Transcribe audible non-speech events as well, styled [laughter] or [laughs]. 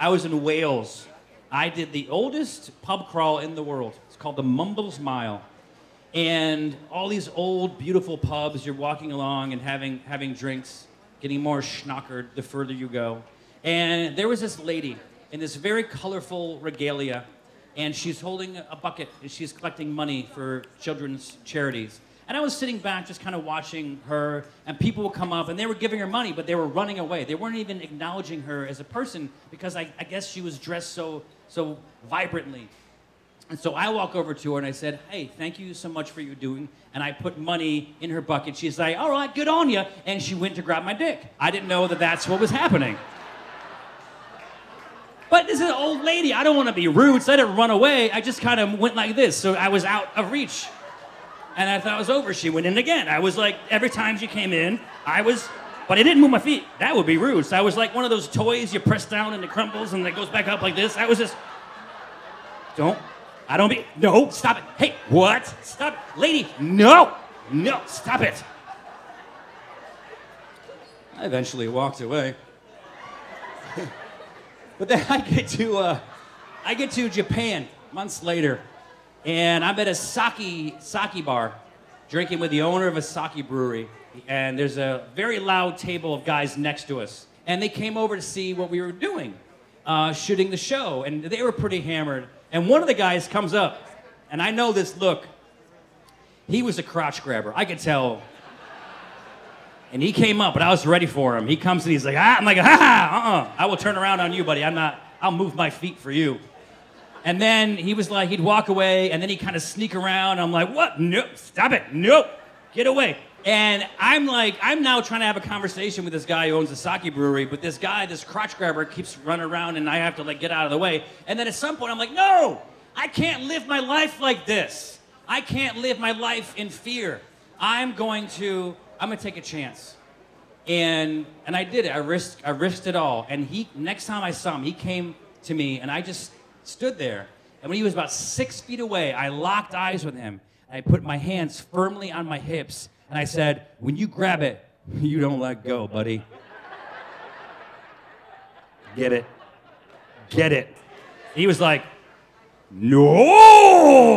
I was in Wales. I did the oldest pub crawl in the world. It's called the Mumbles Mile. And all these old, beautiful pubs, you're walking along and having, having drinks, getting more schnockered the further you go. And there was this lady in this very colorful regalia, and she's holding a bucket and she's collecting money for children's charities. And I was sitting back just kind of watching her, and people would come up and they were giving her money, but they were running away. They weren't even acknowledging her as a person because I, I guess she was dressed so, so vibrantly. And so I walk over to her and I said, Hey, thank you so much for your doing. And I put money in her bucket. She's like, All right, good on you. And she went to grab my dick. I didn't know that that's what was happening. But this is an old lady. I don't want to be rude, so I didn't run away. I just kind of went like this. So I was out of reach. And I thought it was over. She went in again. I was like, every time she came in, I was, but I didn't move my feet. That would be rude. So I was like one of those toys you press down and it crumbles and it goes back up like this. I was just, don't, I don't be, no, stop it. Hey, what? Stop. Lady, no, no, stop it. I eventually walked away. [laughs] But then I get to uh, I get to Japan months later, and I'm at a sake sake bar, drinking with the owner of a sake brewery, and there's a very loud table of guys next to us, and they came over to see what we were doing, uh, shooting the show, and they were pretty hammered. And one of the guys comes up, and I know this look. He was a crotch grabber. I could tell and he came up, but I was ready for him. He comes and he's like, ah, I'm like, ha ha, uh-uh. I will turn around on you, buddy. I'm not, I'll move my feet for you. And then he was like, he'd walk away, and then he'd kind of sneak around. I'm like, what? No, stop it. Nope. Get away. And I'm like, I'm now trying to have a conversation with this guy who owns a sake brewery, but this guy, this crotch grabber, keeps running around, and I have to like get out of the way. And then at some point, I'm like, no, I can't live my life like this. I can't live my life in fear. I'm going to I'm gonna take a chance. And and I did it. I risked I risked it all. And he next time I saw him, he came to me and I just stood there. And when he was about six feet away, I locked eyes with him. I put my hands firmly on my hips and I said, When you grab it, [laughs] you don't let go, buddy. Get it. Get it. He was like, No!